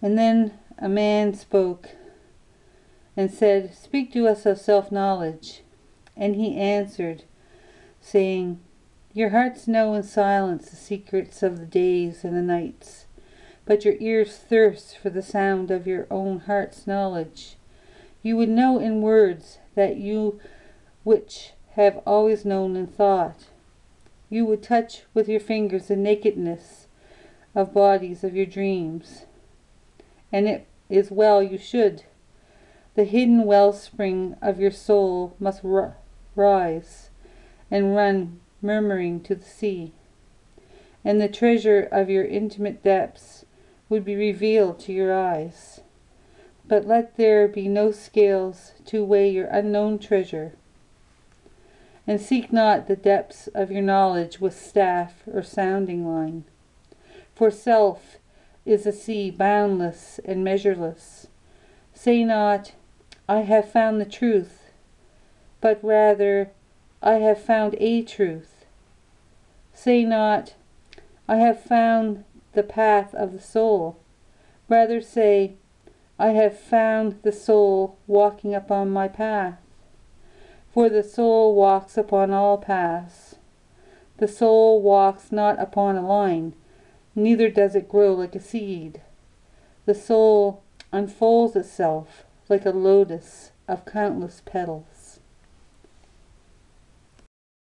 And then a man spoke and said, Speak to us of self knowledge. And he answered, saying, Your hearts know in silence the secrets of the days and the nights, but your ears thirst for the sound of your own heart's knowledge. You would know in words that you which have always known in thought. You would touch with your fingers the nakedness of bodies of your dreams. And it is well you should. The hidden wellspring of your soul must rise and run murmuring to the sea. And the treasure of your intimate depths would be revealed to your eyes. But let there be no scales to weigh your unknown treasure. And seek not the depths of your knowledge with staff or sounding line. For self is a sea boundless and measureless. Say not, I have found the truth, but rather, I have found a truth. Say not, I have found the path of the soul. Rather say, I have found the soul walking upon my path. For the soul walks upon all paths. The soul walks not upon a line, neither does it grow like a seed. The soul unfolds itself like a lotus of countless petals.